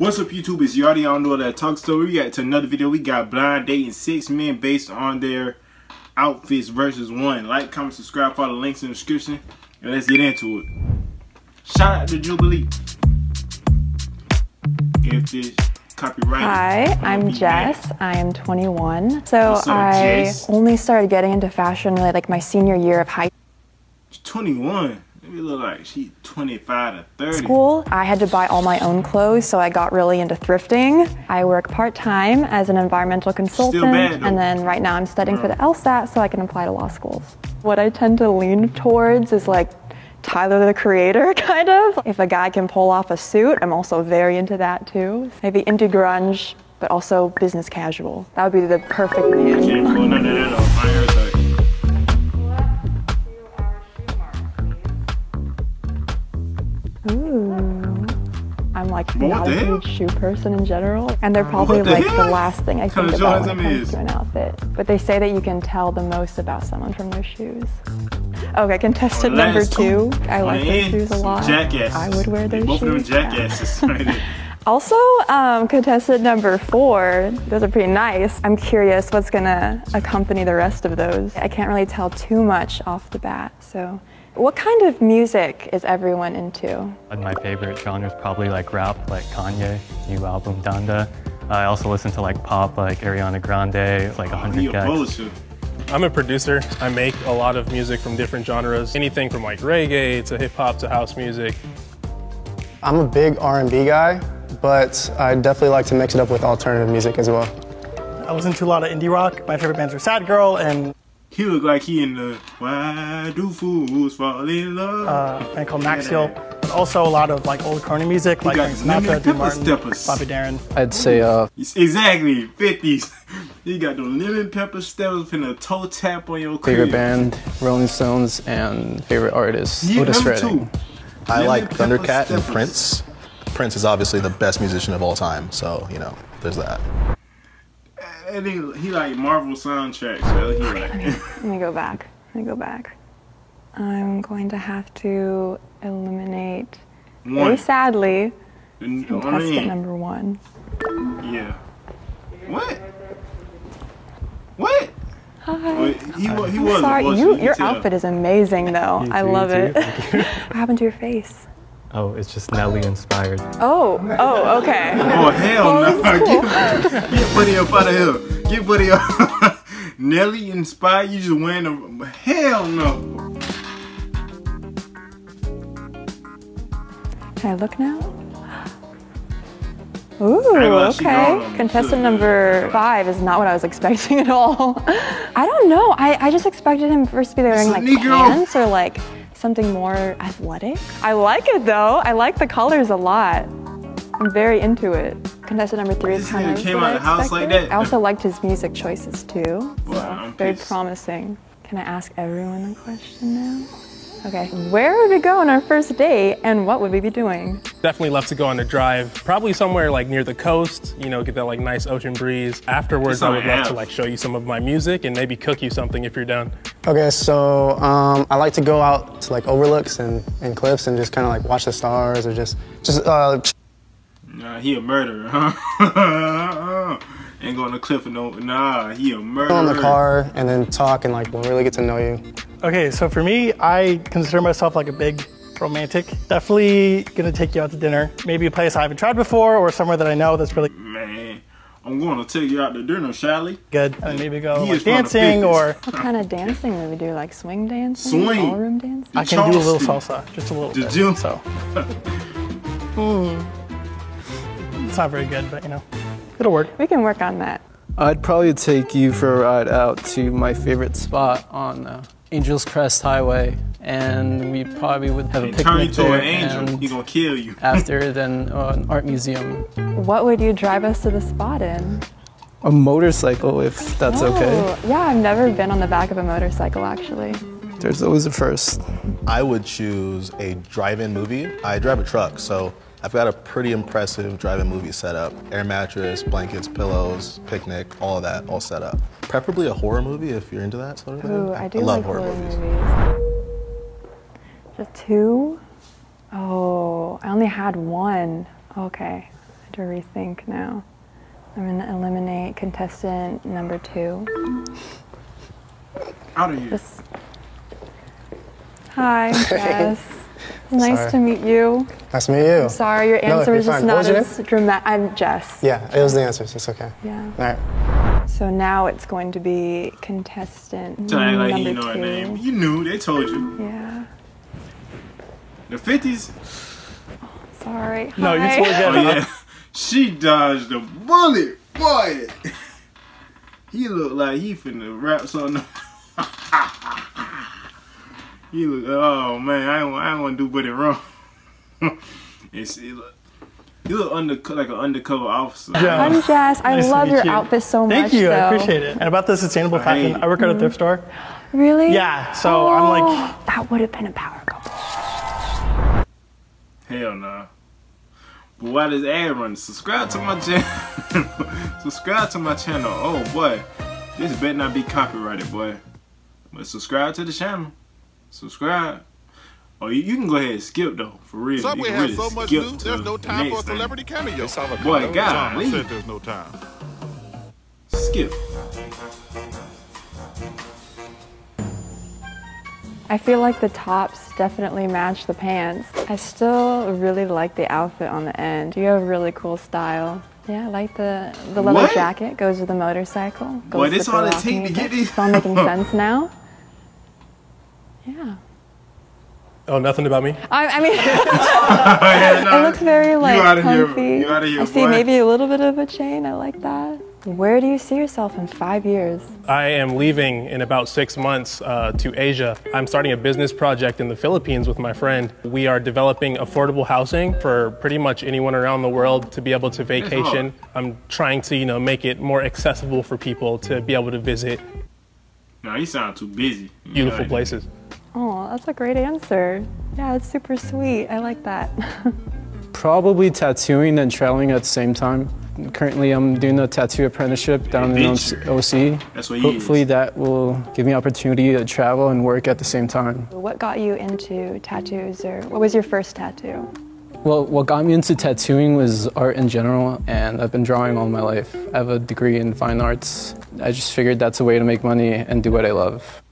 What's up YouTubers? You already all know that talk story. We got to another video. We got blind dating six men based on their outfits versus one. Like, comment, subscribe, follow the links in the description. And let's get into it. Shout out to Jubilee. If this copyright. Hi, I'm Jess. I am 21. So up, I Jess? only started getting into fashion really like my senior year of high 21. Maybe look like she 25 to 30. school. I had to buy all my own clothes, so I got really into thrifting. I work part-time as an environmental consultant, bad, and then right now I'm studying for the uh-huh. LSAT so I can apply to law schools. What I tend to lean towards is like Tyler the Creator, kind of. If a guy can pull off a suit, I'm also very into that too. Maybe into grunge, but also business casual. That would be the perfect man. Like But not a huge shoe person in general, and they're probably the like hell? the last thing I think about when it comes is? to an outfit. But they say that you can tell the most about someone from their shoes. Okay, contestant number two. I like those shoes a lot. Jackasses. I would wear those Both shoes. them jackasses. right. Also, um, contestant number four, those are pretty nice. I'm curious what's gonna accompany the rest of those. I can't really tell too much off the bat, so. What kind of music is everyone into? My favorite genre is probably like rap, like Kanye, new album Donda. I also listen to like pop, like Ariana Grande, like He 100 a gags. I'm a producer. I make a lot of music from different genres, anything from like reggae to hip hop to house music. I'm a big R&B guy, but I definitely like to mix it up with alternative music as well. I listen to a lot of indie rock. My favorite bands are Sad Girl and He look like he in the Why Do Fools Fall in Love? uh, a band called Maxial. But also a lot of like old corny music, like got Frank Sinatra, Pepper Dean Martin, Steppers. Bobby Darin. I'd say uh, exactly, 50s. you got the lemon pepper steppers finna toe tap on your favorite band, Rolling Stones, and favorite artist, Yeah, Otis number Redding. two. I Lemon like pepper Thundercat and. Prince. Prince is obviously the best musician of all time, so you know, there's that. And he, he like Marvel soundtracks, so he like. Let me go back. Let me go back. I'm going to have to eliminate, very One. sadly, I contestant mean, number one. yeah. What? What? Hi. He, wa- he I'm was sorry, a you, your outfit is amazing though. You I love too. it. What happened to your face? Oh, it's just Nelly oh. inspired. Oh, oh, okay. Oh hell Oh, no! cool. Get, get Buddy up out of here. Get Buddy up. Nelly inspired you just wearing a hell no. Can I look now? Ooh, ain't gonna let you go okay. Contestant number five is not what I was expecting at all. I don't know. I, I just expected him first to be wearing like pants or like something more athletic. I like it though. I like the colors a lot. I'm very into it. Contestant number three is This kind of came out I the house like that? I also liked his music choices too. So Wow, I'm very pissed. promising. Can I ask everyone a question now? Okay. Where would we go on our first date and what would we be doing? Definitely love to go on a drive, probably somewhere like near the coast, you know, get that like nice ocean breeze. Afterwards, I on would love to like show you some of my music and maybe cook you something if you're down. Okay, so um, I like to go out to like overlooks and, and cliffs and just kind of like watch the stars or just just uh, Nah, he a murderer, huh? Ain't going to cliff with no. Nah, he a murderer. chill in the car and then talk and like we'll really get to know you. Okay, so for me, I consider myself like a big romantic. Definitely gonna take you out to dinner. Maybe a place I haven't tried before or somewhere that I know that's really Man, I'm going to take you out to dinner, Shally. good. And maybe go like is from the dancing or What kind of dancing would we do? Like swing dancing? Swing. Ballroom dancing? I can do a little salsa, just a little Did bit. you? So. Hmm. It's not very good, but you know, it'll work. We can work on that. I'd probably take you for a ride out to my favorite spot on uh, Angeles Crest Highway, and we probably would have a And turn you picnic to there. an angel. and gonna kill you. after, then uh, an art museum, What would you drive us to the spot in? a motorcycle if that's okay. Oh, yeah, I've never been on the back of a motorcycle actually. There's always a first. I would choose a drive-in movie. I drive a truck, so I've got a pretty impressive drive-in movie set up. Air mattress, blankets, pillows, picnic, all of that, all set up. Preferably a horror movie if you're into that sort of thing. Ooh, I do love like horror movies. movies. Just two? Oh, I only had one. Okay. I Have to rethink now. I'm gonna eliminate contestant number two. Out of here. Just... Hi, Jess. nice Sorry. to meet you. Nice to meet you. Sorry, your answer you're was just fine. Not was as dramatic. I'm Jess. Yeah, it was the answers. It's okay. Yeah. All right. So now it's going to be contestant Tell you like number you know her two. name. You knew. They told you. Yeah. The fifties. Sorry. No, you told totally get Oh yeah. She dodged the bullet, boy. he looked like he finna rap something. He look. Oh man, I don't. I don't want to do but it wrong. it's, he look. He look under like an undercover officer. Yeah. I'm Jess. I Nice love your you. outfit so much. Thank you. I appreciate it. And about the sustainable fashion, Hey. I work at a mm-hmm. thrift store. Really? Yeah, so I'm like, Oh, that would have been a power couple. Hell nah. But why does ad run? Subscribe to my channel. subscribe to my channel. Oh boy, this better not be copyrighted, boy. But subscribe to the channel. Subscribe. Oh, you, you can go ahead and skip though, for real. Subway can has really so much skip news, there's no the time for a next thing. celebrity cameo. Boy, God, I leave. said there's no time. Skip. I feel like the tops definitely match the pants. I still really like the outfit on the end. You have a really cool style. Yeah, I like the the leather What? jacket goes with the motorcycle. Goes Boy, this all it rock take to get these- It's all making sense now. Yeah. Oh, nothing about me? I, I mean, Yeah, nah, it looks very like outta here. comfy. You outta here, I see boy. maybe a little bit of a chain. I like that. Where do you see yourself in five years? I am leaving in about six months uh, to Asia. I'm starting a business project in the Philippines with my friend. We are developing affordable housing for pretty much anyone around the world to be able to vacation. I'm trying to, you know, make it more accessible for people to be able to visit Now you sound too busy. Beautiful know, places. Oh, that's a great answer. Yeah, it's super sweet. I like that. Probably tattooing and traveling at the same time. Currently, I'm doing a tattoo apprenticeship down in Adventure. OC. That's what Hopefully, is. that will give me opportunity to travel and work at the same time. what got you into tattoos, or what was your first tattoo? Well, what got me into tattooing was art in general, and I've been drawing all my life. I have a degree in fine arts. I just figured that's a way to make money and do what I love.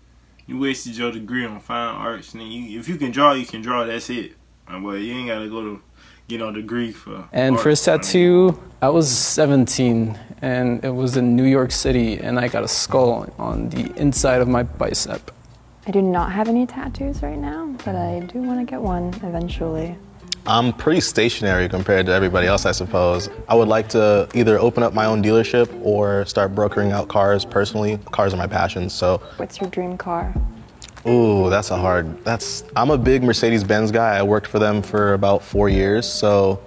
You wasted your degree on fine arts. And you, if you can draw, you can draw. That's it. But you ain't gotta go to get no degree for. And art. first tattoo, I was 17, and it was in New York City, and I got a skull on the inside of my bicep. I do not have any tattoos right now, but I do want to get one eventually. I'm pretty stationary compared to everybody else, I suppose. I would like to either open up my own dealership or start brokering out cars personally. Cars are my passion, so What's your dream car? ooh, that's a hard. That's I'm a big Mercedes-Benz guy. I worked for them for about four years, so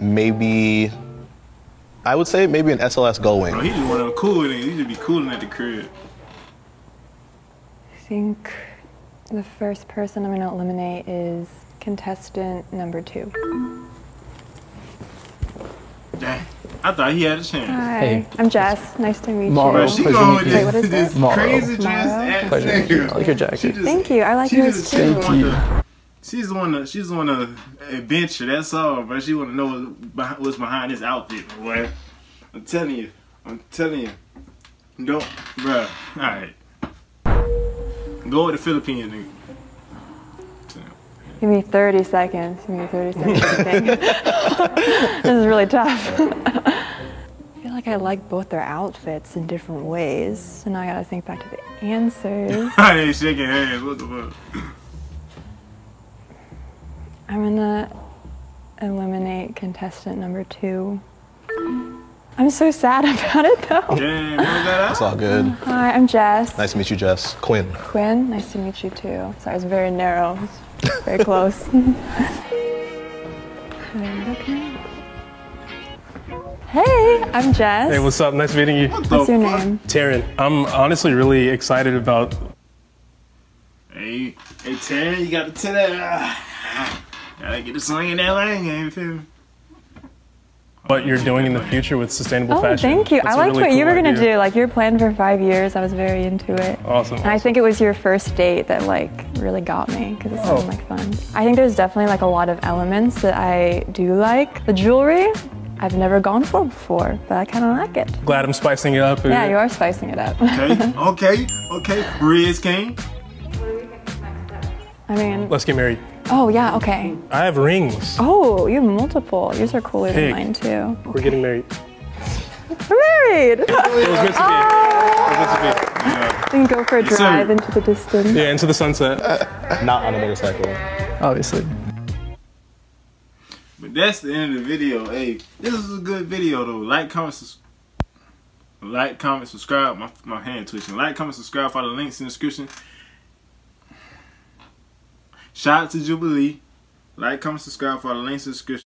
maybe I would say maybe an SLS Bro, Gullwing. he just one of the cool niggas. He should be cooling at the crib. I think the first person I'm going to eliminate is contestant number two. Dang. I thought he had a chance. Hi, Hey. I'm Jess. Nice to meet Mara. Bro, you. she Pleasure going with you. Wait, what this, is this crazy dress Mara? ass Pleasure. I like your jacket. Just- Thank you. I like she yours just- too. just want to- She's the one. To, she's the one to adventure. That's all, but she want to know what's behind, what's behind this outfit, boy. I'm telling you. I'm telling you. Don't, bruh. All right. Go with the Philippines, nigga. Give me 30 seconds. Give me 30 seconds this is really tough. I feel like I like both their outfits in different ways. So now I gotta think back to the answers. I ain't shaking hands. What the fuck? I'm gonna eliminate contestant number two. I'm so sad about it though. Damn, what was that It's all good. Hi, I'm Jess. Nice to meet you, Jess. Quinn. Quinn, nice to meet you too. Sorry, it's very narrow. It's very close. hey, I'm Jess. Hey, what's up? Nice meeting you. What What's the your fuck? name? Taryn, I'm honestly really excited about Hey, hey, Terry, you got the tell that. Ah, gotta get the swing in that lane game, you feel me? What you're doing in the future with sustainable Oh, fashion. thank you. That's I a liked really what you were gonna do. Like your plan for five years, I was very into it. Awesome. And I think it was your first date that like really got me because it sounded Oh. like fun. I think there's definitely like a lot of elements that I do like. The jewelry, I I've never gone for before, but I kind of like it. Glad I'm spicing it up. Yeah, you are spicing it up. Okay, okay, okay. Riz King. I mean, Let's get married. Oh yeah, okay. I have rings. Oh, you have multiple. Yours are cooler Pig. than mine too. We're getting married. We're married. It was meant to be. It was meant to ah! We can go for a sir. drive into the distance. Yeah, into the sunset. Not on a motorcycle. Obviously. But that's the end of the video. Hey, this is a good video though. Like, comment, sus- like, comment, subscribe. My my hand twitching. Like, comment, subscribe. Follow the links in the description. Shout out to Jubilee. Like, comment, subscribe. Follow the the description.